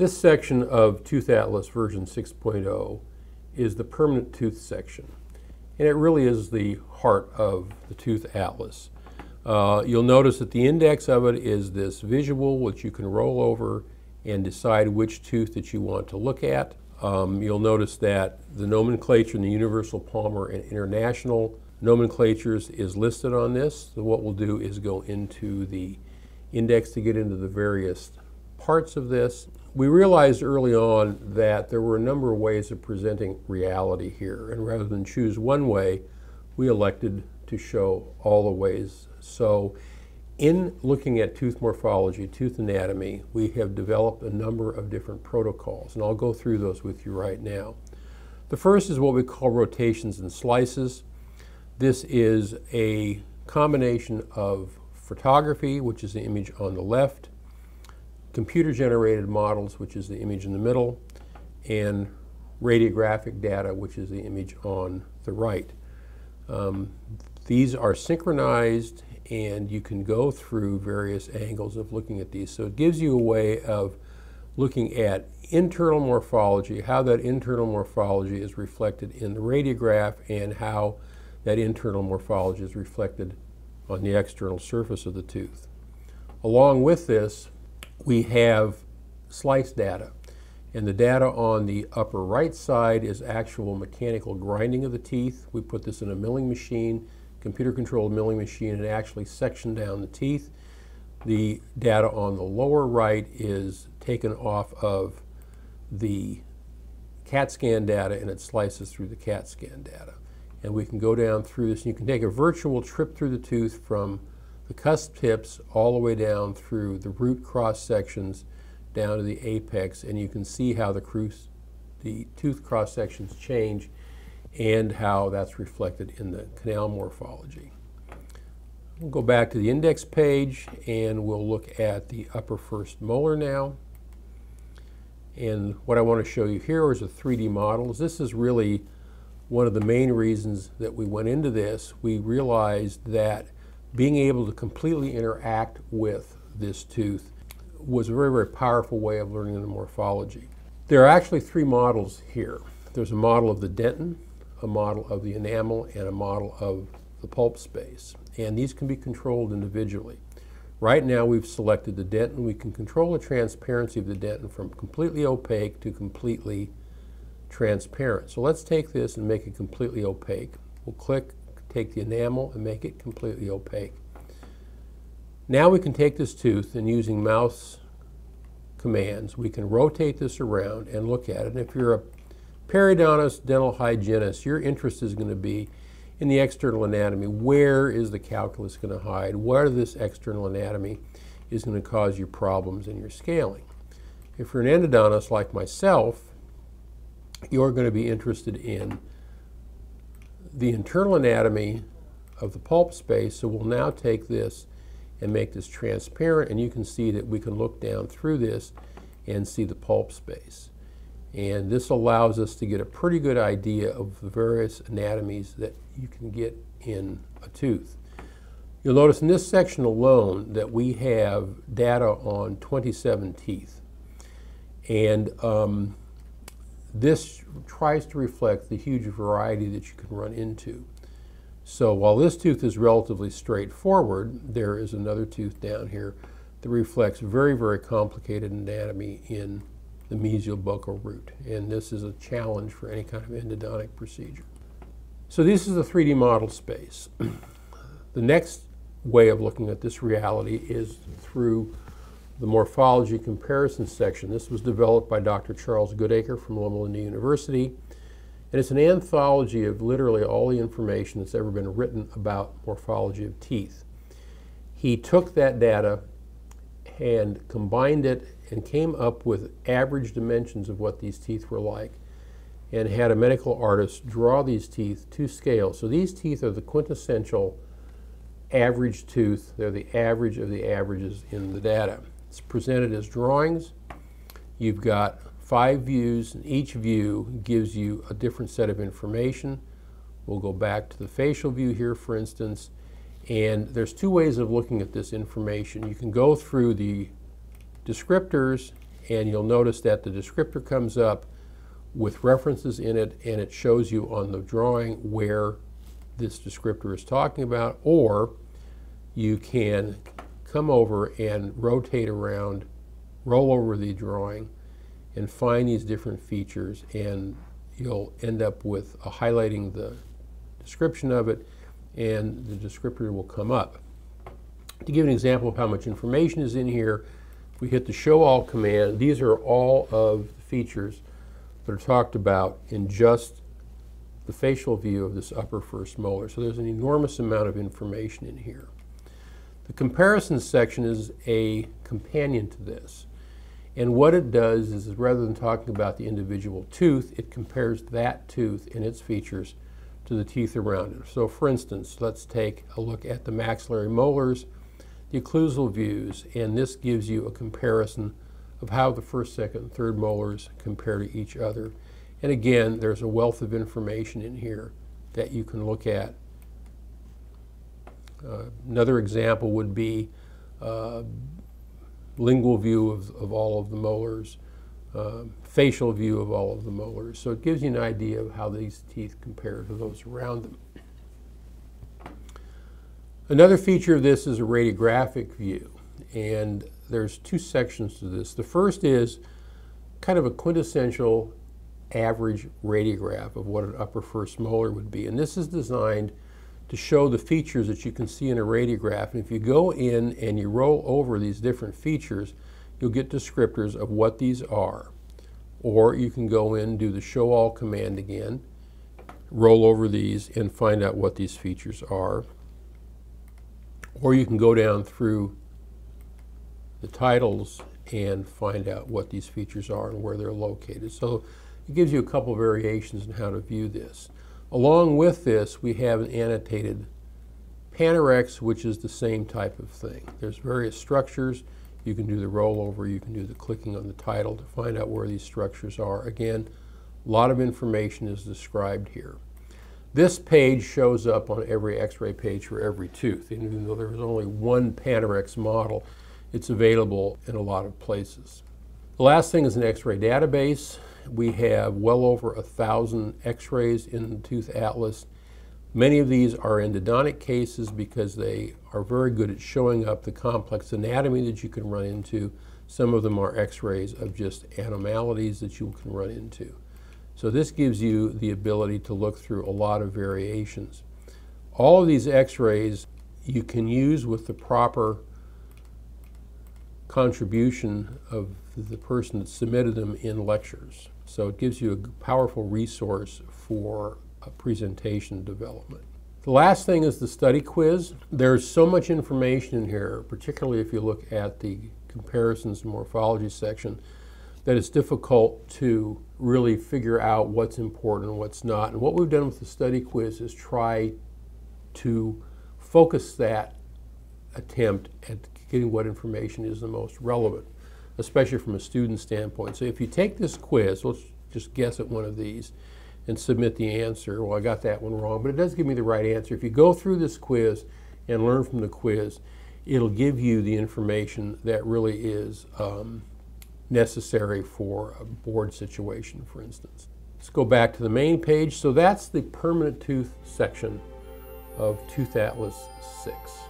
This section of Tooth Atlas version 6.0 is the permanent tooth section. And it really is the heart of the Tooth Atlas. Uh, you'll notice that the index of it is this visual, which you can roll over and decide which tooth that you want to look at. Um, you'll notice that the nomenclature in the Universal Palmer and International nomenclatures is listed on this. So what we'll do is go into the index to get into the various parts of this. We realized early on that there were a number of ways of presenting reality here, and rather than choose one way, we elected to show all the ways. So in looking at tooth morphology, tooth anatomy, we have developed a number of different protocols, and I'll go through those with you right now. The first is what we call rotations and slices. This is a combination of photography, which is the image on the left, computer-generated models, which is the image in the middle, and radiographic data, which is the image on the right. Um, these are synchronized and you can go through various angles of looking at these. So it gives you a way of looking at internal morphology, how that internal morphology is reflected in the radiograph and how that internal morphology is reflected on the external surface of the tooth. Along with this, we have slice data. And the data on the upper right side is actual mechanical grinding of the teeth. We put this in a milling machine, computer-controlled milling machine, and actually section down the teeth. The data on the lower right is taken off of the CAT scan data and it slices through the CAT scan data. And we can go down through this and you can take a virtual trip through the tooth from the cusp tips all the way down through the root cross sections down to the apex and you can see how the, cruise, the tooth cross sections change and how that's reflected in the canal morphology. We'll go back to the index page and we'll look at the upper first molar now. And what I want to show you here is a 3D models. This is really one of the main reasons that we went into this. We realized that being able to completely interact with this tooth was a very, very powerful way of learning the morphology. There are actually three models here. There's a model of the dentin, a model of the enamel, and a model of the pulp space. And these can be controlled individually. Right now we've selected the dentin. We can control the transparency of the dentin from completely opaque to completely transparent. So let's take this and make it completely opaque. We'll click take the enamel and make it completely opaque. Now we can take this tooth and using mouse commands, we can rotate this around and look at it. And if you're a periodontist, dental hygienist, your interest is going to be in the external anatomy. Where is the calculus going to hide? Where this external anatomy is going to cause you problems in your scaling? If you're an endodontist like myself, you're going to be interested in the internal anatomy of the pulp space. So we'll now take this and make this transparent and you can see that we can look down through this and see the pulp space. And this allows us to get a pretty good idea of the various anatomies that you can get in a tooth. You'll notice in this section alone that we have data on 27 teeth. And um, this tries to reflect the huge variety that you can run into. So while this tooth is relatively straightforward, there is another tooth down here that reflects very, very complicated anatomy in the mesial buccal root. And this is a challenge for any kind of endodontic procedure. So this is the 3D model space. the next way of looking at this reality is through the morphology comparison section. This was developed by Dr. Charles Goodacre from Loma Linda University. And it's an anthology of literally all the information that's ever been written about morphology of teeth. He took that data and combined it and came up with average dimensions of what these teeth were like and had a medical artist draw these teeth to scale. So these teeth are the quintessential average tooth. They're the average of the averages in the data. It's presented as drawings. You've got five views, and each view gives you a different set of information. We'll go back to the facial view here, for instance, and there's two ways of looking at this information. You can go through the descriptors and you'll notice that the descriptor comes up with references in it and it shows you on the drawing where this descriptor is talking about or you can come over and rotate around, roll over the drawing and find these different features and you'll end up with a highlighting the description of it and the descriptor will come up. To give an example of how much information is in here, we hit the show all command. These are all of the features that are talked about in just the facial view of this upper first molar. So there's an enormous amount of information in here. The comparison section is a companion to this. And what it does is rather than talking about the individual tooth, it compares that tooth and its features to the teeth around it. So for instance, let's take a look at the maxillary molars, the occlusal views, and this gives you a comparison of how the first, second, and third molars compare to each other. And again, there's a wealth of information in here that you can look at. Uh, another example would be uh, lingual view of, of all of the molars, uh, facial view of all of the molars. So it gives you an idea of how these teeth compare to those around them. Another feature of this is a radiographic view. And there's two sections to this. The first is kind of a quintessential average radiograph of what an upper first molar would be. And this is designed to show the features that you can see in a radiograph. And if you go in and you roll over these different features, you'll get descriptors of what these are. Or you can go in, do the show all command again, roll over these and find out what these features are. Or you can go down through the titles and find out what these features are and where they're located. So it gives you a couple variations on how to view this. Along with this, we have an annotated Panorex, which is the same type of thing. There's various structures. You can do the rollover, you can do the clicking on the title to find out where these structures are. Again, a lot of information is described here. This page shows up on every x-ray page for every tooth. Even though there is only one Panorex model, it's available in a lot of places. The last thing is an x-ray database. We have well over a thousand x-rays in the Tooth Atlas. Many of these are endodontic cases because they are very good at showing up the complex anatomy that you can run into. Some of them are x-rays of just abnormalities that you can run into. So this gives you the ability to look through a lot of variations. All of these x-rays you can use with the proper contribution of the person that submitted them in lectures. So it gives you a powerful resource for a presentation development. The last thing is the study quiz. There's so much information in here, particularly if you look at the comparisons and morphology section, that it's difficult to really figure out what's important and what's not. And what we've done with the study quiz is try to focus that attempt at getting what information is the most relevant, especially from a student standpoint. So if you take this quiz, let's just guess at one of these and submit the answer. Well, I got that one wrong, but it does give me the right answer. If you go through this quiz and learn from the quiz, it'll give you the information that really is um, necessary for a board situation, for instance. Let's go back to the main page. So that's the permanent tooth section of Tooth Atlas 6.